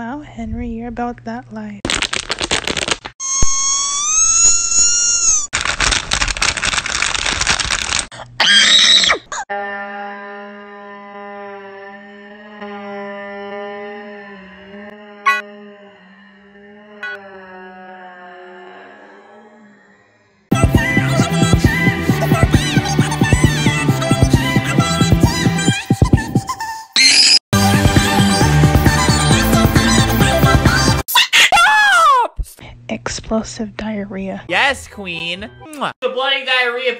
Wow, Henry, you're about that life. Explosive diarrhea. Yes, queen. The bloody diarrhea